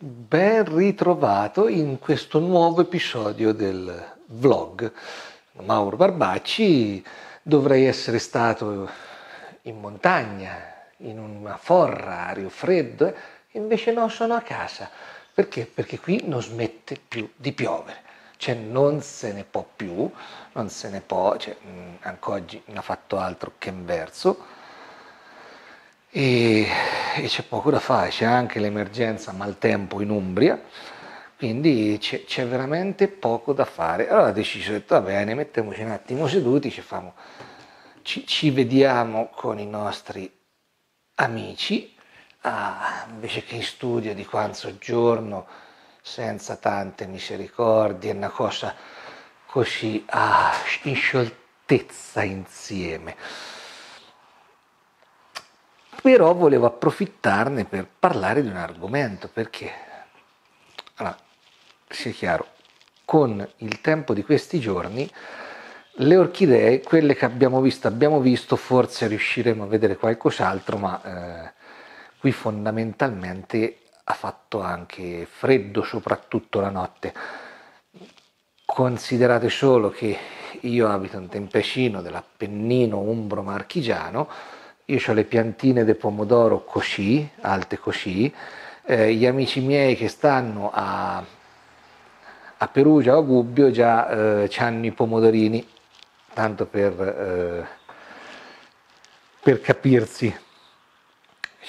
ben ritrovato in questo nuovo episodio del vlog. Mauro Barbacci, dovrei essere stato in montagna, in una forra, ario freddo, eh? invece no, sono a casa. Perché? Perché qui non smette più di piovere, cioè non se ne può più, non se ne può, cioè, anche oggi non ha fatto altro che inverso e, e c'è poco da fare, c'è anche l'emergenza maltempo in Umbria, quindi c'è, c'è, veramente poco da fare. Allora ho deciso, detto, va bene, mettiamoci un attimo seduti, ci, famo, ci, ci vediamo con i nostri amici, ah, invece che in studio di qua soggiorno, senza tante misericordie, una cosa così ah, in scioltezza insieme però volevo approfittarne per parlare di un argomento, perché, allora, sia chiaro, con il tempo di questi giorni, le orchidee, quelle che abbiamo visto, abbiamo visto, forse riusciremo a vedere qualcos'altro, ma eh, qui fondamentalmente ha fatto anche freddo, soprattutto la notte. Considerate solo che io abito in Tempesino dell'Appennino Umbro Marchigiano, io ho le piantine di pomodoro così, alte così, eh, gli amici miei che stanno a, a Perugia o a Gubbio già eh, hanno i pomodorini, tanto per, eh, per capirsi.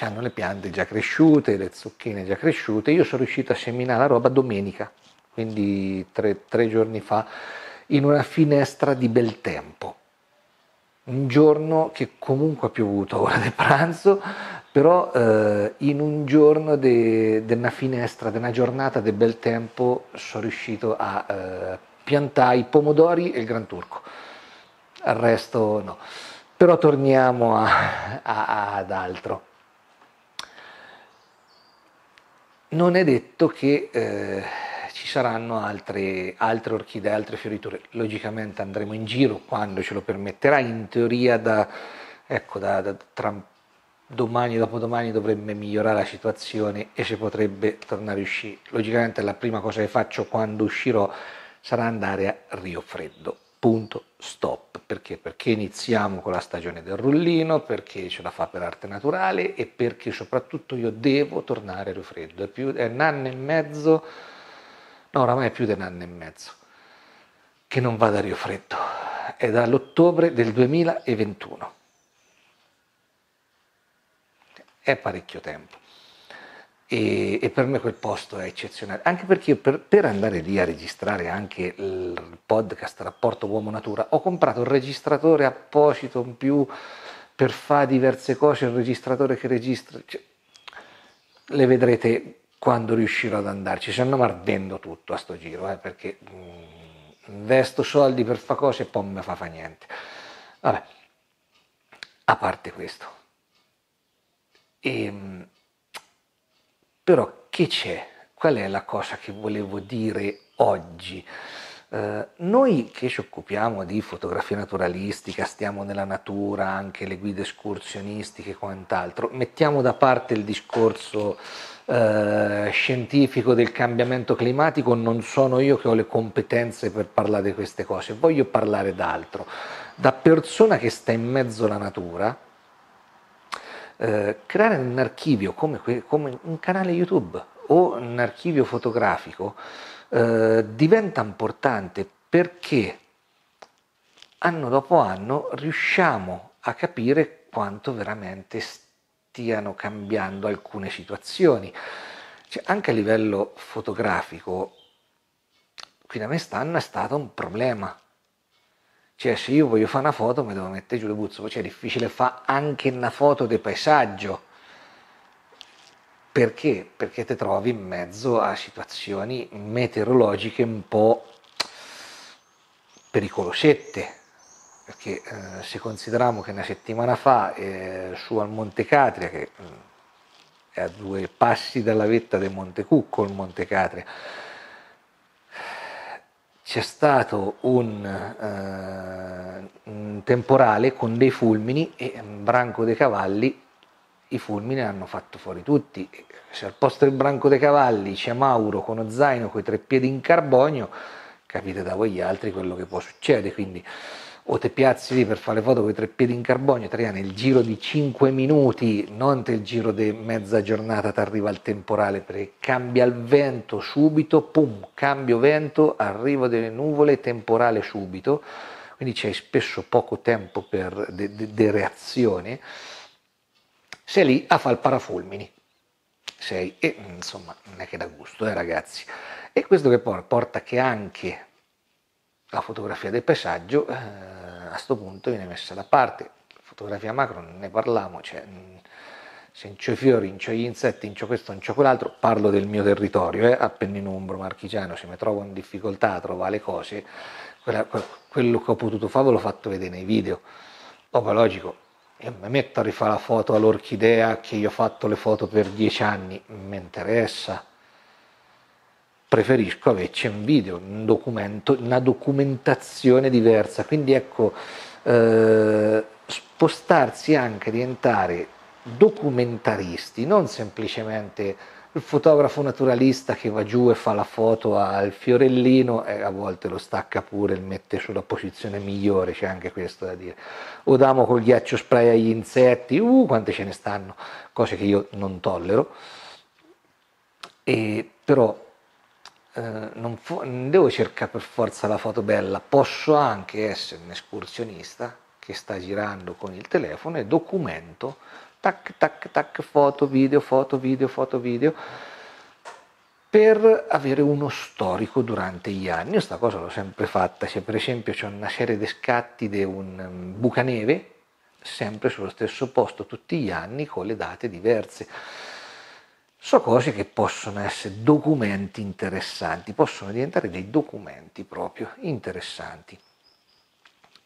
Hanno le piante già cresciute, le zucchine già cresciute. Io sono riuscito a seminare la roba domenica, quindi tre, tre giorni fa, in una finestra di bel tempo un giorno che comunque ha piovuto a ora del pranzo, però eh, in un giorno di una finestra, di una giornata di bel tempo, sono riuscito a eh, piantare i pomodori e il gran turco. Al resto no. Però torniamo a, a, ad altro. Non è detto che... Eh, saranno altre, altre orchidee, altre fioriture. Logicamente andremo in giro quando ce lo permetterà, in teoria da, ecco, da, da, tra domani e dopodomani dovrebbe migliorare la situazione e si potrebbe tornare a uscire. Logicamente la prima cosa che faccio quando uscirò sarà andare a Rio Freddo. Punto stop. Perché? Perché iniziamo con la stagione del rullino, perché ce la fa per arte naturale e perché soprattutto io devo tornare a Rio Freddo. È, più, è un anno e mezzo no, oramai è più di un anno e mezzo che non vado a Rio Freddo, è dall'ottobre del 2021. È parecchio tempo. E, e, per me quel posto è eccezionale, anche perché per, per, andare lì a registrare anche il podcast Rapporto Uomo-Natura ho comprato un registratore apposito in più per fare diverse cose, un registratore che registra, cioè, le vedrete quando riuscirò ad andarci, se no ardendo tutto a sto giro, eh, perché mm, investo soldi per fare cose e poi non mi fa fa niente. Vabbè, a parte questo. E, ehm, però che c'è? Qual è la cosa che volevo dire oggi? Uh, noi che ci occupiamo di fotografia naturalistica, stiamo nella natura, anche le guide escursionistiche e quant'altro, mettiamo da parte il discorso eh, scientifico del cambiamento climatico, non sono io che ho le competenze per parlare di queste cose, voglio parlare d'altro. Da persona che sta in mezzo alla natura, eh, creare un archivio come, come, un canale YouTube o un archivio fotografico eh, diventa importante perché anno dopo anno riusciamo a capire quanto veramente stiano cambiando alcune situazioni. Cioè, anche a livello fotografico, qui da me stanno è stato un problema. Cioè, se io voglio fare una foto mi devo mettere giù le buzzo, cioè è difficile fare anche una foto di paesaggio. Perché? Perché ti trovi in mezzo a situazioni meteorologiche un po' pericolosette perché eh, se consideriamo che una settimana fa eh, su al Monte Catria, che mh, mm, è a due passi dalla vetta del Monte Cucco, il Monte Catria, c'è stato un, uh, un, temporale con dei fulmini e un branco dei cavalli i fulmini hanno fatto fuori tutti. Se al posto del branco dei cavalli c'è Mauro con uno zaino con i tre piedi in carbonio, capite da voi altri quello che può succedere. Quindi o ti piazzi lì per fare foto con i tre piedi in carbonio, Triana, nel giro di 5 minuti, non nel giro di mezza giornata ti arriva il temporale, perché cambia il vento subito, pum, cambio vento, arrivo delle nuvole, temporale subito, quindi c'è spesso poco tempo per de, de, de reazione, sei lì a fare il parafulmini, sei, e insomma non è che da gusto, eh ragazzi. E questo che porta che anche la fotografia del paesaggio eh, a questo punto viene messa da parte. Fotografia macro, ne parliamo, cioè, se in c'ho i fiori, in c'ho gli insetti, in c'ho questo, in c'ho quell'altro, parlo del mio territorio, eh, Appennino Umbro Marchigiano, se mi trovo in difficoltà a trovare le cose, quella, quello che ho potuto fare ve l'ho fatto vedere nei video. Dopo logico, io mi metto a rifare la foto all'orchidea che io ho fatto le foto per dieci anni, mi interessa, preferisco averci un video, un documento, una documentazione diversa. Quindi ecco, eh, spostarsi anche, diventare documentaristi, non semplicemente il fotografo naturalista che va giù e fa la foto al fiorellino e a volte lo stacca pure e mette sulla posizione migliore, c'è anche questo da dire. O damo col ghiaccio spray agli insetti, uh, quante ce ne stanno, cose che io non tollero. E, però eh, non, fo- non devo cercare per forza la foto bella, posso anche essere un escursionista che sta girando con il telefono e documento, tac, tac, tac, foto, video, foto, video, foto, video, per avere uno storico durante gli anni. Io sta cosa l'ho sempre fatta, se per esempio c'è una serie di scatti di un um, bucaneve, sempre sullo stesso posto tutti gli anni con le date diverse sono cose che possono essere documenti interessanti, possono diventare dei documenti proprio interessanti.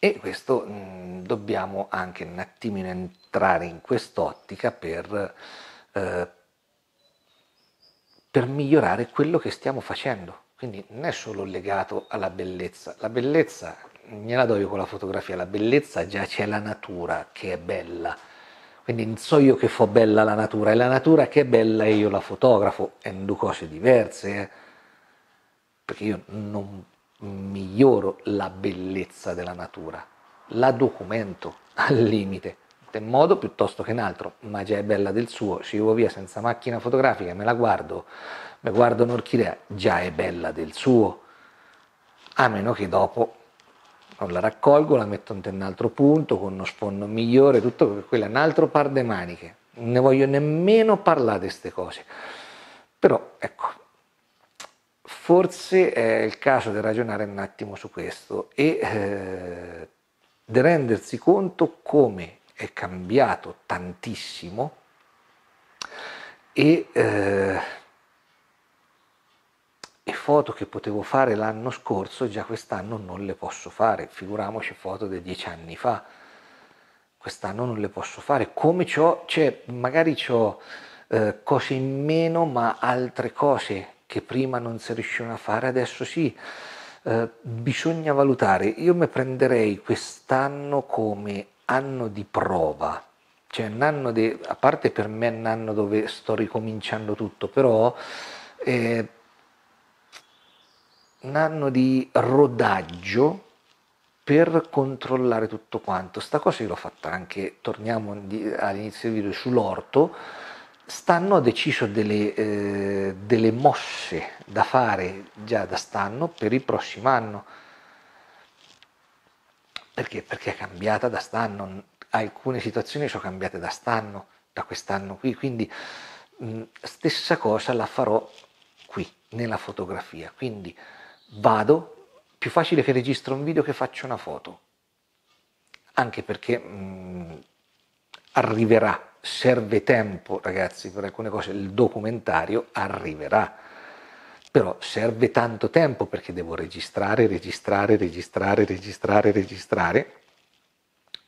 E questo mh, dobbiamo anche un attimino entrare in quest'ottica per, eh, per migliorare quello che stiamo facendo. Quindi non è solo legato alla bellezza, la bellezza gliela do io con la fotografia, la bellezza già c'è la natura che è bella quindi non so io che fa bella la natura, è la natura che è bella e io la fotografo, è due cose diverse, eh? perché io non miglioro la bellezza della natura, la documento al limite, in modo piuttosto che in altro, ma già è bella del suo, se io via senza macchina fotografica me la guardo, me guardo un'orchidea, già è bella del suo, a meno che dopo non la raccolgo, la metto in un altro punto con uno sfondo migliore, tutto perché quella è un altro par di maniche, ne voglio nemmeno parlare di queste cose. Però ecco, forse è il caso di ragionare un attimo su questo e eh, di rendersi conto come è cambiato tantissimo e eh, e foto che potevo fare l'anno scorso già quest'anno non le posso fare, figuriamoci foto di dieci anni fa, quest'anno non le posso fare, come c'ho, cioè magari ho eh, cose in meno ma altre cose che prima non si riuscivano a fare, adesso sì, eh, bisogna valutare, io mi prenderei quest'anno come anno di prova, cioè un anno di, a parte per me è un anno dove sto ricominciando tutto, però... Eh, un anno di rodaggio per controllare tutto quanto. Sta cosa io l'ho fatta anche, torniamo all'inizio del video, sull'orto, stanno deciso delle, eh, delle mosse da fare già da stanno per il prossimo anno. Perché? Perché è cambiata da stanno, alcune situazioni sono cambiate da stanno, da quest'anno qui, quindi mh, stessa cosa la farò qui, nella fotografia. Quindi vado, più facile che registro un video che faccio una foto, anche perché mh, mm, arriverà, serve tempo ragazzi per alcune cose, il documentario arriverà, però serve tanto tempo perché devo registrare, registrare, registrare, registrare, registrare,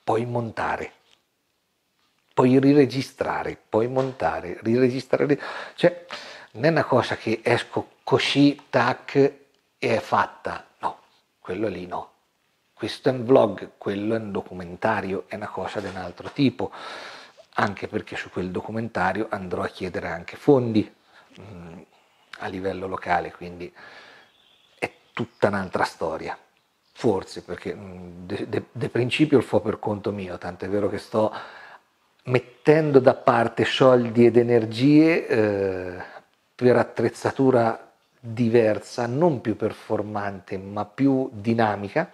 poi montare, poi riregistrare, poi montare, riregistrare, cioè non è una cosa che esco così, tac, e è fatta. No, quello lì no. Questo è un vlog, quello è un documentario, è una cosa di un altro tipo. Anche perché su quel documentario andrò a chiedere anche fondi mh, mm, a livello locale, quindi è tutta un'altra storia. Forse perché mm, de, de principio il fo per conto mio, tant'è vero che sto mettendo da parte soldi ed energie eh, per attrezzatura diversa, non più performante ma più dinamica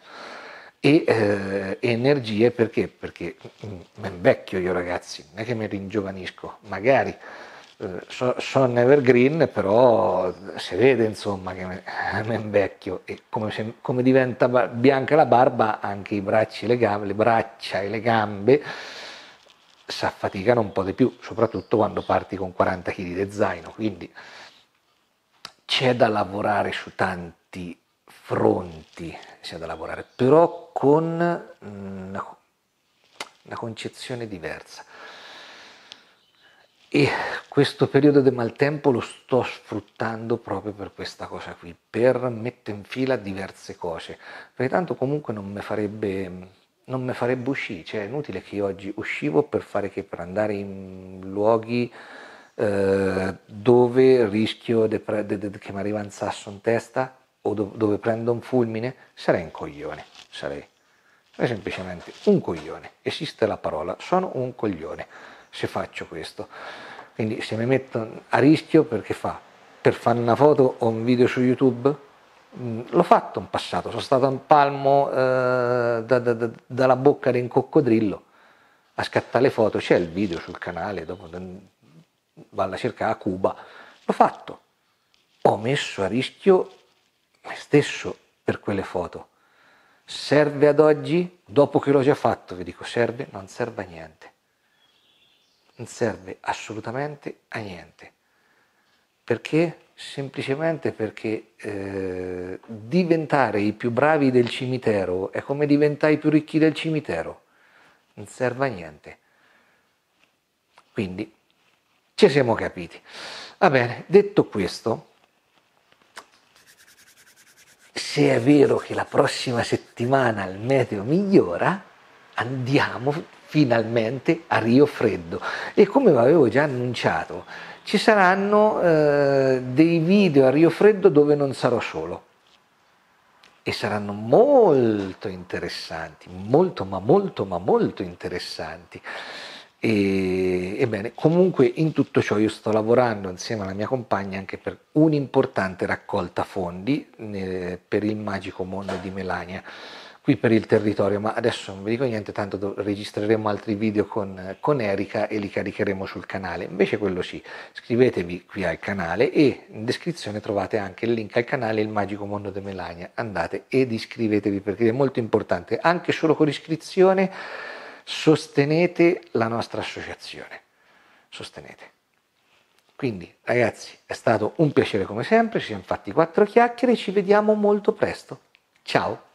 e eh, energie perché? Perché mi invecchio io ragazzi, non è che mi ringiovanisco, magari eh, so, sono evergreen, però si vede insomma che mi invecchio e come, se, come, diventa bianca la barba anche i bracci, le, gambe, le braccia e le gambe si affaticano un po' di più, soprattutto quando parti con 40 kg di zaino, quindi c'è da lavorare su tanti fronti, c'è da lavorare, però con una, una concezione diversa. E questo periodo di maltempo lo sto sfruttando proprio per questa cosa qui, per mettere in fila diverse cose, perché tanto comunque non mi farebbe, non mi farebbe uscire, cioè è inutile che io oggi uscivo per fare che per andare in luoghi eh, dove rischio che mi arriva un sasso in testa o do, dove prendo un fulmine, sarei un coglione, sarei. È semplicemente un coglione, esiste la parola, sono un coglione se faccio questo. Quindi se mi metto a rischio perché fa? Per fare una foto o un video su YouTube? Mm, l'ho fatto in passato, sono stato un palmo eh, da, da, da, dalla bocca di un coccodrillo a scattare le foto, c'è il video sul canale, dopo vado a cercare a Cuba, l'ho fatto. Ho messo a rischio me stesso per quelle foto. Serve ad oggi? Dopo che l'ho già fatto, vi dico, serve? Non serve a niente. Non serve assolutamente a niente. Perché? Semplicemente perché eh, diventare i più bravi del cimitero è come diventare i più ricchi del cimitero. Non serve a niente. Quindi ci siamo capiti. Va bene, detto questo, se è vero che la prossima settimana il meteo migliora, andiamo finalmente a Rio Freddo e come avevo già annunciato ci saranno eh, dei video a Rio Freddo dove non sarò solo e saranno molto interessanti, molto ma molto ma molto interessanti. E, ebbene, comunque in tutto ciò io sto lavorando insieme alla mia compagna anche per un'importante raccolta fondi eh, per il magico mondo di Melania qui per il territorio, ma adesso non vi dico niente, tanto registreremo altri video con, con Erika e li caricheremo sul canale. Invece quello sì, iscrivetevi qui al canale e in descrizione trovate anche il link al canale Il Magico Mondo di Melania. Andate ed iscrivetevi perché è molto importante, anche solo con iscrizione sostenete la nostra associazione. Sostenete. Quindi ragazzi è stato un piacere come sempre, ci siamo fatti quattro chiacchiere ci vediamo molto presto. Ciao!